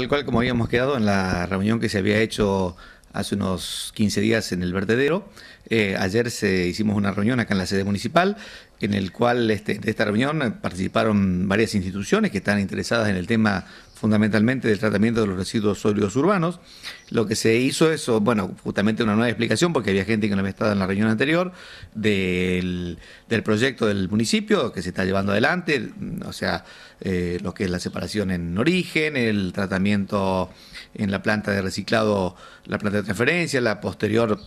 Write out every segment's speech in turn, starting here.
Tal cual como habíamos quedado en la reunión que se había hecho hace unos 15 días en el vertedero. Eh, ayer se hicimos una reunión acá en la sede municipal, en el cual este, de esta reunión participaron varias instituciones que están interesadas en el tema fundamentalmente del tratamiento de los residuos sólidos urbanos. Lo que se hizo es, bueno, justamente una nueva explicación, porque había gente que no había estado en la reunión anterior, del, proyecto del municipio que se está llevando adelante, o sea, eh, lo que es la separación en origen, el tratamiento en la planta de reciclado, la planta de transferencia, la posterior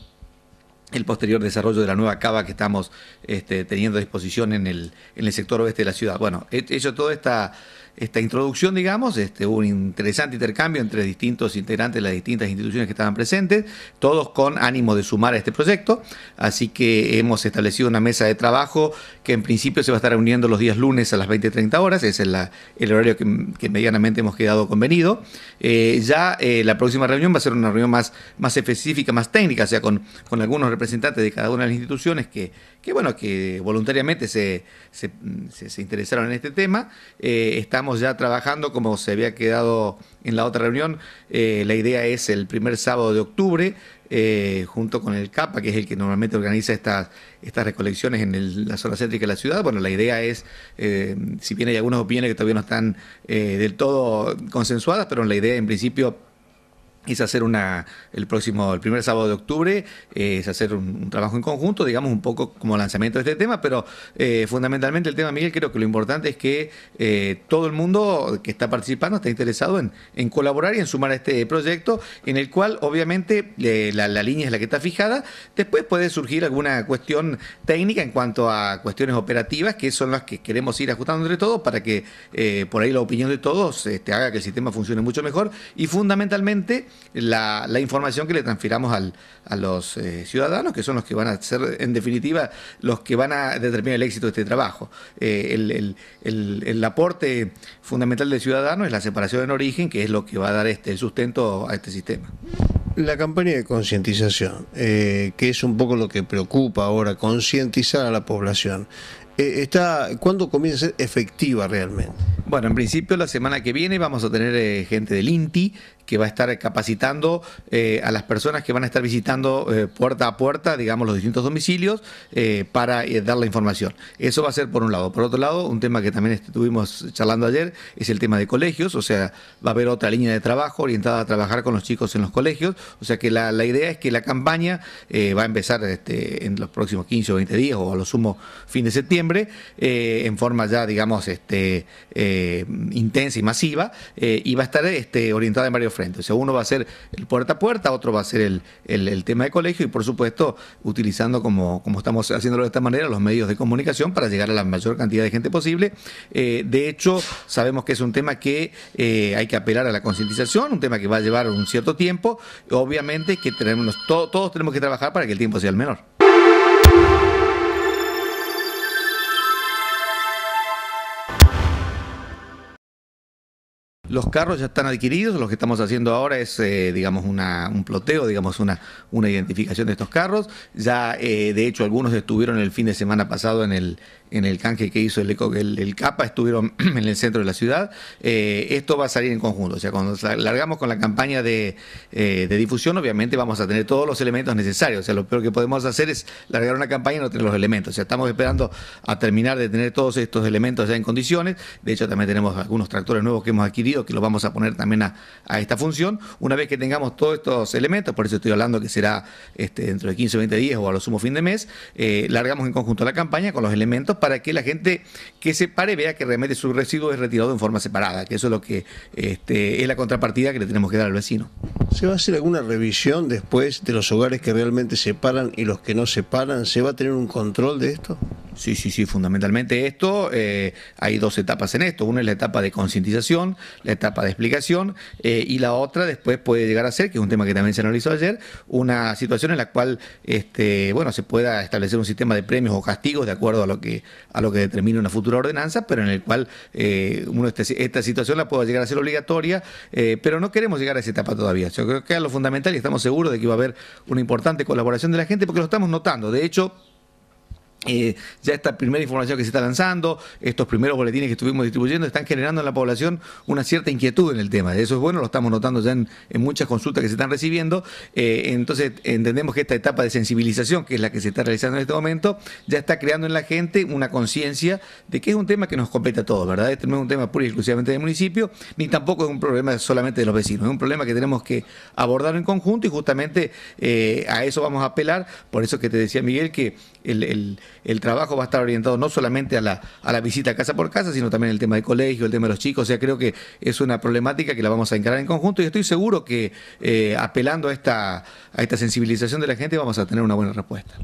el posterior desarrollo de la nueva cava que estamos este, teniendo a disposición en el, en el sector oeste de la ciudad. Bueno, hecho toda esta esta introducción, digamos, este, un interesante intercambio entre distintos integrantes de las distintas instituciones que estaban presentes, todos con ánimo de sumar a este proyecto, así que hemos establecido una mesa de trabajo que en principio se va a estar reuniendo los días lunes a las 20-30 horas, es el horario que, medianamente hemos quedado convenido. Eh, ya eh, la próxima reunión va a ser una reunión más, más específica, más técnica, o sea, con, con algunos representantes de cada una de las instituciones que, que bueno, que voluntariamente se, se, interesaron en este tema. Eh, estamos ya trabajando como se había quedado en la otra reunión. Eh, la idea es el primer sábado de octubre, eh, junto con el CAPA, que es el que normalmente organiza estas, estas recolecciones en la zona céntrica de la ciudad. Bueno, la idea es, si bien hay algunas opiniones que todavía no están del todo consensuadas, pero la idea en principio es hacer una, el próximo, el primer sábado de octubre, eh, es hacer un, trabajo en conjunto, digamos, un poco como lanzamiento de este tema, pero eh, fundamentalmente el tema, Miguel, creo que lo importante es que eh, todo el mundo que está participando está interesado en, en, colaborar y en sumar a este proyecto, en el cual obviamente la, la, línea es la que está fijada, después puede surgir alguna cuestión técnica en cuanto a cuestiones operativas, que son las que queremos ir ajustando entre todos para que por ahí la opinión de todos este, haga que el sistema funcione mucho mejor. Y fundamentalmente la, información que le transfiramos a los eh, ciudadanos, que son los que van a ser, en definitiva, los que van a determinar el éxito de este trabajo. Eh, el, aporte fundamental del ciudadano es la separación en origen, que es lo que va a dar este, el sustento a este sistema. La campaña de concientización, eh, que es un poco lo que preocupa ahora, concientizar a la población. está, ¿Cuándo comienza a ser efectiva realmente? Bueno, en principio la semana que viene vamos a tener gente del INTI que va a estar capacitando eh, a las personas que van a estar visitando eh, puerta a puerta, digamos, los distintos domicilios eh, para dar la información. Eso va a ser por un lado. Por otro lado, un tema que también estuvimos charlando ayer es el tema de colegios, o sea, va a haber otra línea de trabajo orientada a trabajar con los chicos en los colegios, o sea que la, idea es que la campaña va a empezar este, en los próximos 15 o 20 días o a lo sumo fin de septiembre, en forma ya, digamos, este, intensa y masiva, y va a estar este, orientada en varios frente. O sea, uno va a ser el puerta a puerta, otro va a ser el, el, tema de colegio y por supuesto utilizando como, como estamos haciéndolo de esta manera los medios de comunicación para llegar a la mayor cantidad de gente posible. Eh, de hecho, sabemos que es un tema que eh, hay que apelar a la concientización, un tema que va a llevar un cierto tiempo. Obviamente que tenemos, todos tenemos que trabajar para que el tiempo sea el menor. Los carros ya están adquiridos, lo que estamos haciendo ahora es, eh, digamos, un ploteo, digamos, una, identificación de estos carros. Ya, eh, de hecho, algunos estuvieron el fin de semana pasado en el, canje que hizo el, el, el CAPA, estuvieron en el centro de la ciudad. Eh, esto va a salir en conjunto, o sea, cuando largamos con la campaña de, de, difusión, obviamente vamos a tener todos los elementos necesarios. O sea, lo peor que podemos hacer es largar una campaña y no tener los elementos. O sea, estamos esperando a terminar de tener todos estos elementos ya en condiciones. De hecho, también tenemos algunos tractores nuevos que hemos adquirido que los vamos a poner también a, a esta función. Una vez que tengamos todos estos elementos, por eso estoy hablando que será este, dentro de 15 o 20 días o a lo sumo fin de mes, eh, largamos en conjunto la campaña con los elementos para que la gente que se pare vea que realmente su residuo es retirado en forma separada, que eso es lo que este, es la contrapartida que le tenemos que dar al vecino. ¿Se va a hacer alguna revisión después de los hogares que realmente se paran y los que no se paran? ¿Se va a tener un control de esto? Sí, sí, sí, fundamentalmente esto, eh, hay dos etapas en esto, una es la etapa de concientización, la etapa de explicación, eh, y la otra después puede llegar a ser, que es un tema que también se analizó ayer, una situación en la cual este, bueno, se pueda establecer un sistema de premios o castigos de acuerdo a lo que, a lo que determine una futura ordenanza, pero en el cual eh, uno este, esta situación la pueda llegar a ser obligatoria, pero no queremos llegar a esa etapa todavía. Yo creo que es lo fundamental y estamos seguros de que va a haber una importante colaboración de la gente porque lo estamos notando. De hecho, eh, ya esta primera información que se está lanzando, estos primeros boletines que estuvimos distribuyendo, están generando en la población una cierta inquietud en el tema. Eso es bueno, lo estamos notando ya en, muchas consultas que se están recibiendo. Eh, entonces, entendemos que esta etapa de sensibilización, que es la que se está realizando en este momento, ya está creando en la gente una conciencia de que es un tema que nos compete a todos, ¿verdad? Este no es un tema puro y exclusivamente del municipio, ni tampoco es un problema solamente de los vecinos, es un problema que tenemos que abordar en conjunto y justamente eh, a eso vamos a apelar. Por eso que te decía Miguel que el trabajo va a estar orientado no solamente a la, a la visita casa por casa, sino también el tema de colegio, el tema de los chicos. O sea, creo que es una problemática que la vamos a encarar en conjunto y estoy seguro que eh, apelando a esta, a esta sensibilización de la gente vamos a tener una buena respuesta.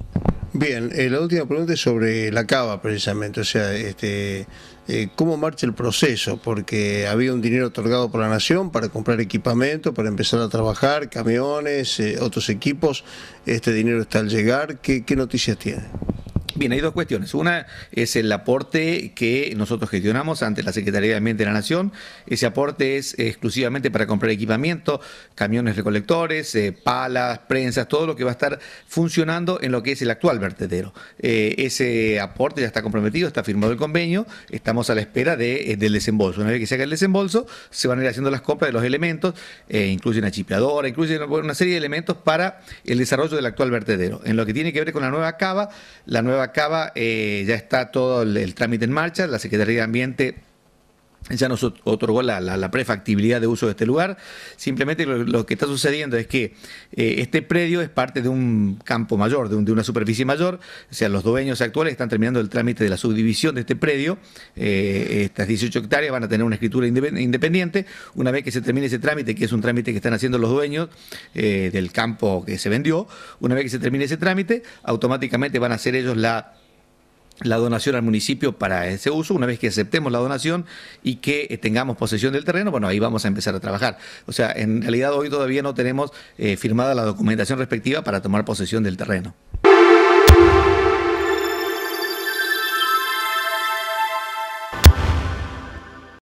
Bien, eh, la última pregunta es sobre la cava precisamente, o sea, este, eh, ¿cómo marcha el proceso? Porque había un dinero otorgado por la Nación para comprar equipamiento, para empezar a trabajar, camiones, otros equipos, este dinero está al llegar, ¿qué, qué noticias tiene? Bien, hay dos cuestiones. Una es el aporte que nosotros gestionamos ante la Secretaría de Ambiente de la Nación. Ese aporte es exclusivamente para comprar equipamiento, camiones recolectores, eh, palas, prensas, todo lo que va a estar funcionando en lo que es el actual vertedero. Eh, ese aporte ya está comprometido, está firmado el convenio, estamos a la espera de, eh, del desembolso. Una vez que se haga el desembolso, se van a ir haciendo las compras de los elementos, incluye una chipeadora, incluye una serie de elementos para el desarrollo del actual vertedero. En lo que tiene que ver con la nueva cava, la nueva acaba, eh, ya está todo el, trámite en marcha, la Secretaría de Ambiente ya nos otorgó la, prefactibilidad de uso de este lugar. Simplemente lo, que está sucediendo es que eh, este predio es parte de un campo mayor, de, una superficie mayor. O sea, los dueños actuales están terminando el trámite de la subdivisión de este predio. Eh, estas 18 hectáreas van a tener una escritura independiente. Una vez que se termine ese trámite, que es un trámite que están haciendo los dueños del campo que se vendió, una vez que se termine ese trámite, automáticamente van a hacer ellos la la donación al municipio para ese uso. Una vez que aceptemos la donación y que eh, tengamos posesión del terreno, bueno, ahí vamos a empezar a trabajar. O sea, en realidad hoy todavía no tenemos eh, firmada la documentación respectiva para tomar posesión del terreno.